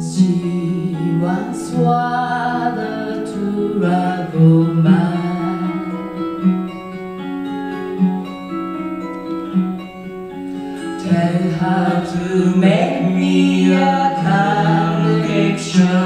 She once was. Tell her to make me a conviction.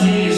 Jesus.